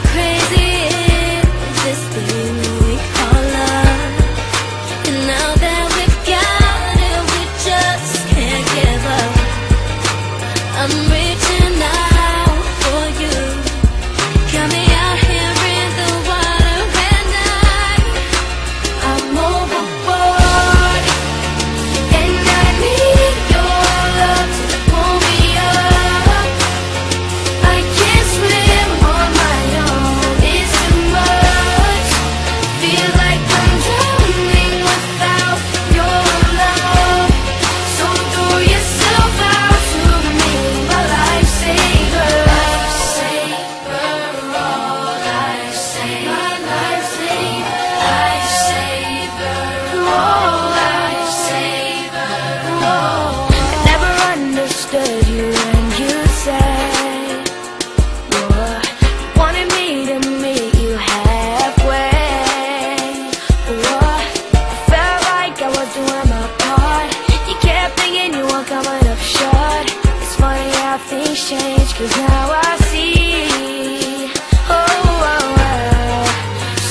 crazy.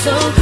so